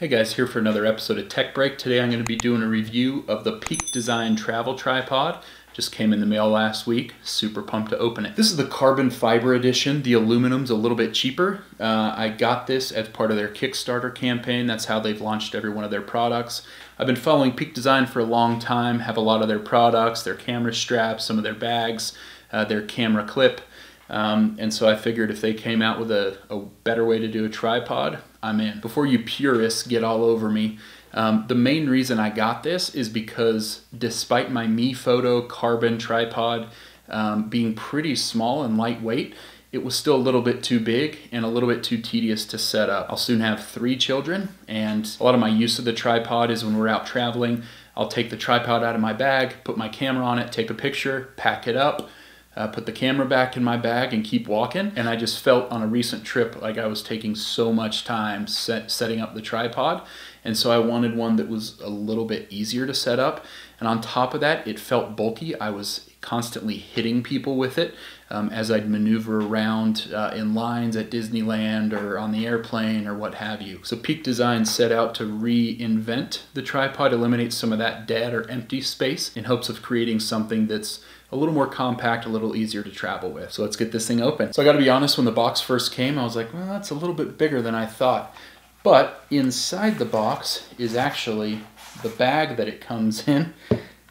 Hey guys, here for another episode of Tech Break. Today I'm going to be doing a review of the Peak Design Travel Tripod. Just came in the mail last week. Super pumped to open it. This is the carbon fiber edition. The aluminum's a little bit cheaper. Uh, I got this as part of their Kickstarter campaign. That's how they've launched every one of their products. I've been following Peak Design for a long time, have a lot of their products, their camera straps, some of their bags, uh, their camera clip. Um, and so I figured if they came out with a, a, better way to do a tripod, I'm in. Before you purists get all over me, um, the main reason I got this is because despite my MeFoto carbon tripod um, being pretty small and lightweight, it was still a little bit too big and a little bit too tedious to set up. I'll soon have three children, and a lot of my use of the tripod is when we're out traveling. I'll take the tripod out of my bag, put my camera on it, take a picture, pack it up, uh, put the camera back in my bag and keep walking. And I just felt on a recent trip like I was taking so much time set, setting up the tripod. And so I wanted one that was a little bit easier to set up. And on top of that, it felt bulky. I was constantly hitting people with it um, as I'd maneuver around uh, in lines at Disneyland or on the airplane or what have you. So Peak Design set out to reinvent the tripod, eliminate some of that dead or empty space in hopes of creating something that's a little more compact, a little easier to travel with. So let's get this thing open. So I gotta be honest, when the box first came, I was like, well, that's a little bit bigger than I thought. But inside the box is actually the bag that it comes in.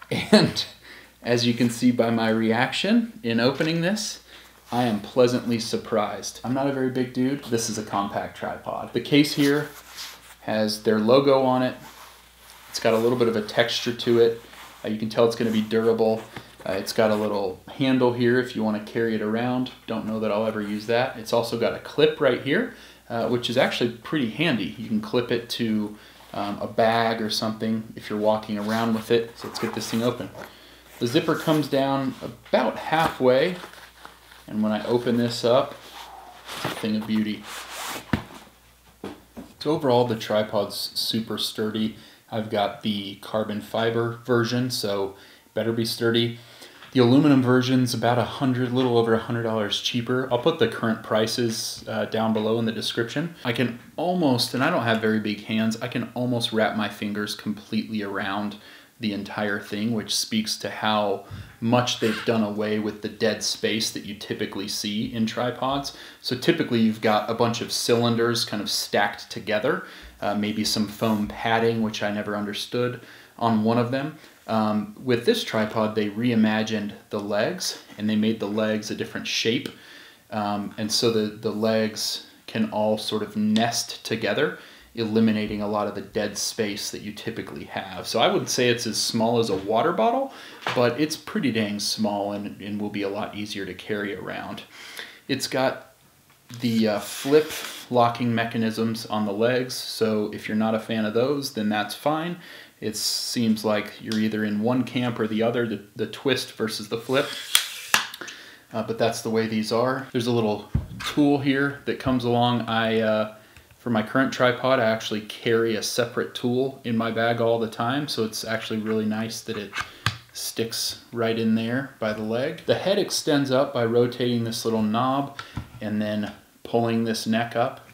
And as you can see by my reaction in opening this, I am pleasantly surprised. I'm not a very big dude. This is a compact tripod. The case here has their logo on it. It's got a little bit of a texture to it. Uh, you can tell it's gonna be durable. Uh, it's got a little handle here if you want to carry it around. Don't know that I'll ever use that. It's also got a clip right here, uh, which is actually pretty handy. You can clip it to um, a bag or something if you're walking around with it. So let's get this thing open. The zipper comes down about halfway, and when I open this up, it's a thing of beauty. So overall, the tripod's super sturdy. I've got the carbon fiber version, so better be sturdy. The aluminum version's about a hundred, little over a hundred dollars cheaper. I'll put the current prices uh, down below in the description. I can almost, and I don't have very big hands, I can almost wrap my fingers completely around the entire thing, which speaks to how much they've done away with the dead space that you typically see in tripods. So typically you've got a bunch of cylinders kind of stacked together, uh, maybe some foam padding, which I never understood on one of them. Um, with this tripod, they reimagined the legs and they made the legs a different shape. Um, and so the, the legs can all sort of nest together, eliminating a lot of the dead space that you typically have. So I would say it's as small as a water bottle, but it's pretty dang small and, and will be a lot easier to carry around. It's got the uh, flip locking mechanisms on the legs, so if you're not a fan of those, then that's fine. It seems like you're either in one camp or the other, the, the twist versus the flip. Uh, but that's the way these are. There's a little tool here that comes along. I, uh, for my current tripod, I actually carry a separate tool in my bag all the time, so it's actually really nice that it sticks right in there by the leg. The head extends up by rotating this little knob and then pulling this neck up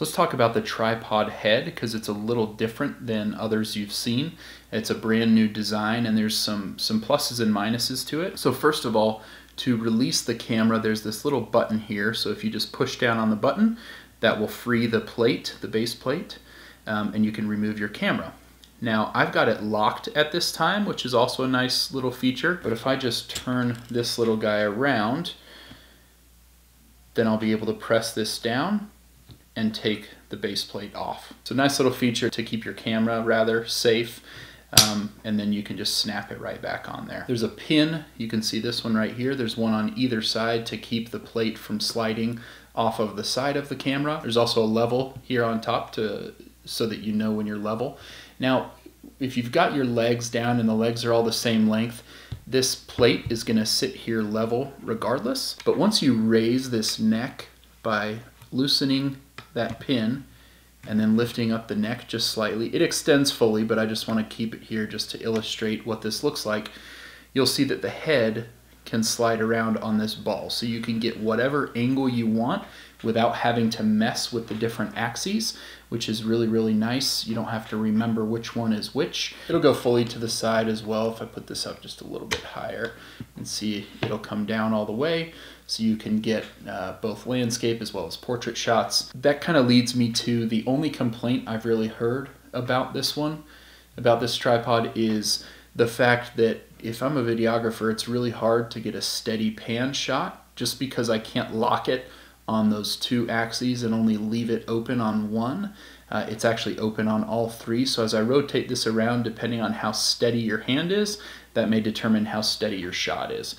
so let's talk about the tripod head because it's a little different than others you've seen. It's a brand new design and there's some, some pluses and minuses to it. So first of all, to release the camera, there's this little button here. So if you just push down on the button, that will free the plate, the base plate, um, and you can remove your camera. Now I've got it locked at this time, which is also a nice little feature. But if I just turn this little guy around, then I'll be able to press this down and take the base plate off. It's a nice little feature to keep your camera rather safe um, and then you can just snap it right back on there. There's a pin, you can see this one right here. There's one on either side to keep the plate from sliding off of the side of the camera. There's also a level here on top to so that you know when you're level. Now, if you've got your legs down and the legs are all the same length, this plate is gonna sit here level regardless. But once you raise this neck by loosening that pin and then lifting up the neck just slightly. It extends fully, but I just want to keep it here just to illustrate what this looks like. You'll see that the head can slide around on this ball. So you can get whatever angle you want without having to mess with the different axes, which is really, really nice. You don't have to remember which one is which. It'll go fully to the side as well. If I put this up just a little bit higher and see it'll come down all the way. So you can get uh, both landscape as well as portrait shots. That kind of leads me to the only complaint I've really heard about this one, about this tripod is the fact that if I'm a videographer, it's really hard to get a steady pan shot just because I can't lock it on those two axes and only leave it open on one. Uh, it's actually open on all three. So as I rotate this around, depending on how steady your hand is, that may determine how steady your shot is.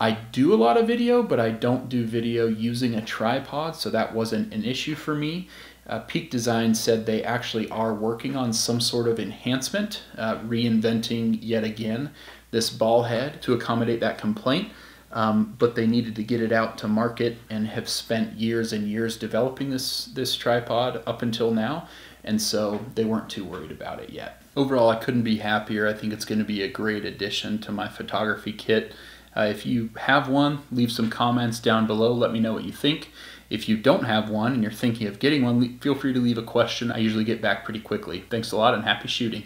I do a lot of video, but I don't do video using a tripod, so that wasn't an issue for me. Uh, Peak Design said they actually are working on some sort of enhancement, uh, reinventing yet again this ball head to accommodate that complaint. Um, but they needed to get it out to market and have spent years and years developing this this tripod up until now, and so they weren't too worried about it yet. Overall, I couldn't be happier. I think it's going to be a great addition to my photography kit. Uh, if you have one, leave some comments down below. Let me know what you think. If you don't have one and you're thinking of getting one, feel free to leave a question. I usually get back pretty quickly. Thanks a lot and happy shooting.